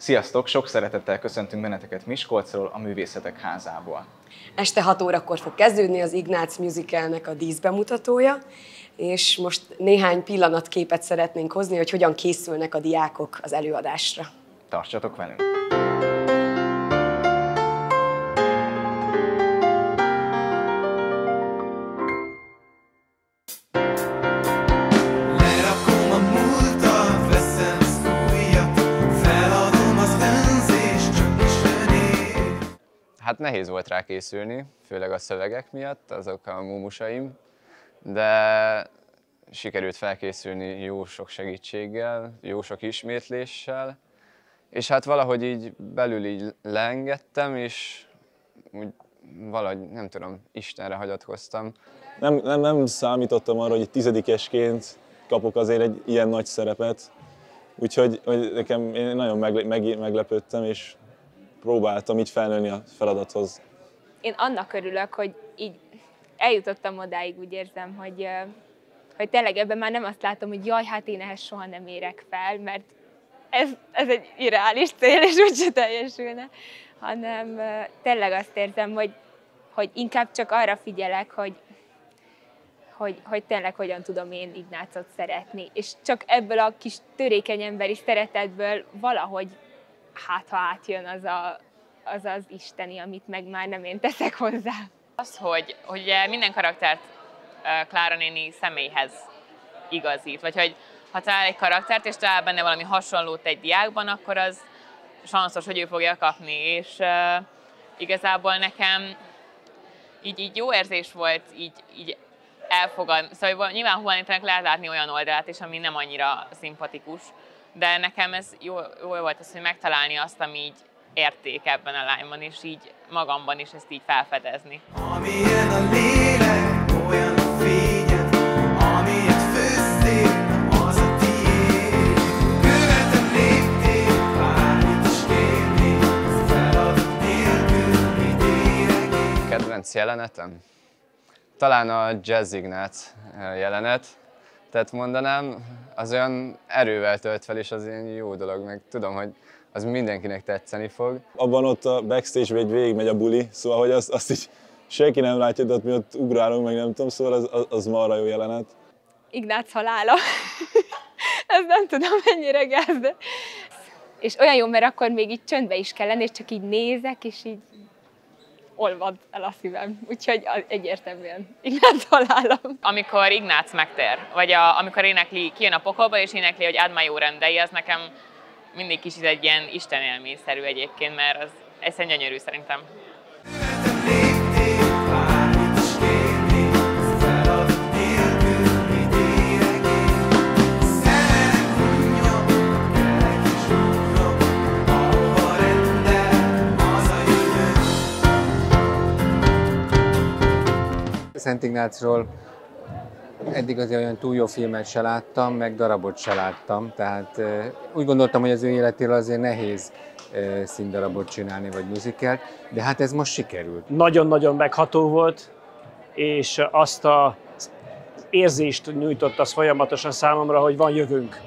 Sziasztok! Sok szeretettel köszöntünk benneteket Miskolcról, a Művészetek Házából. Este 6 órakor fog kezdődni az Ignác Musicalnek a díszbemutatója, és most néhány pillanatképet szeretnénk hozni, hogy hogyan készülnek a diákok az előadásra. Tartsatok velünk! Hát nehéz volt rá készülni, főleg a szövegek miatt, azok a múmusaim, de sikerült felkészülni jó sok segítséggel, jó sok ismétléssel, és hát valahogy így belül így leengedtem, és úgy valahogy, nem tudom, Istenre hagyatkoztam. nem, nem, nem számítottam arra, hogy tizedikesként kapok azért egy ilyen nagy szerepet. Úgyhogy hogy nekem én nagyon megle, meg, meglepődtem, és próbáltam így felnőni a feladathoz. én annak örülök, hogy így eljutottam odáig, úgy érzem, hogy, hogy tényleg ebben már nem azt látom, hogy jaj, hát én ehhez soha nem érek fel, mert ez, ez egy irreális cél, és úgyse teljesülne, hanem tényleg azt érzem, hogy, hogy inkább csak arra figyelek, hogy, hogy, hogy tényleg hogyan tudom én Ignácot szeretni. És csak ebből a kis törékeny emberi szeretetből valahogy hát ha átjön az a, az, az isteni, amit meg már nem én teszek hozzá. Az, hogy, hogy minden karaktert Klára néni személyhez igazít, vagy hogy ha talál egy karaktert, és talál benne valami hasonlót egy diákban, akkor az sanszos, hogy ő fogja kapni, és uh, igazából nekem így, így jó érzés volt így, így elfogadni, szóval nyilván humanitának lehet látni olyan oldalát is, ami nem annyira szimpatikus, de nekem ez jó, jó volt az, hogy megtalálni azt, ami így érték ebben a lányban, és így magamban is ezt így felfedezni. Amilyen a lélek, olyan a fényed, amilyet főztél, az a tiéd. Követem léptél, bármit is kérnél, feladat nélkül mit érek. Kedvenc jelenetem? Talán a Jazz Ignác jelenet, tehát mondanám, az olyan erővel tölt fel, és az ilyen jó dolog, meg tudom, hogy az mindenkinek tetszeni fog. Abban ott a backstage-ben egy végigmegy a buli, szóval hogy azt, azt így senki nem látja, de ott mi ott ugrálunk, meg nem tudom, szóval az, az, az marra jó jelenet. Ignác halála. Ez nem tudom mennyire gáz, de... És olyan jó, mert akkor még így csöndbe is kell lenni, és csak így nézek, és így olvad el a szívem. Úgyhogy egyértelműen Ignác halála. amikor Ignác megtér, vagy a, amikor énekli, kijön a pokolba és énekli, hogy áld már jó rendei, az nekem mindig kicsit egy ilyen istenélményszerű egyébként, mert az egyszerűen gyönyörű szerintem. Szent Ignácról eddig azért olyan túl jó filmet se láttam, meg darabot se láttam, tehát eh, úgy gondoltam, hogy az ő életéről azért nehéz eh, színdarabot csinálni, vagy muzikelt, de hát ez most sikerült. nagyon-nagyon megható volt, és azt a érzést nyújtott az folyamatosan számomra, hogy van jövőnk.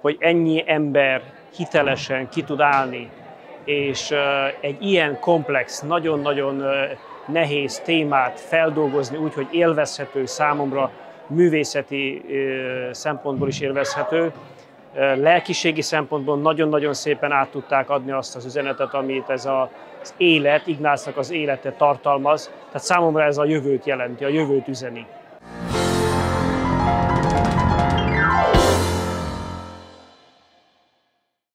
Hogy ennyi ember hitelesen ki tud állni, és egy ilyen komplex, nagyon-nagyon nehéz témát feldolgozni úgy, hogy élvezhető számomra, művészeti szempontból is élvezhető, lelkiségi szempontból nagyon-nagyon szépen át tudták adni azt az üzenetet, amit ez az élet, Ignácnak az élete tartalmaz. Tehát számomra ez a jövőt jelenti, a jövőt üzeni.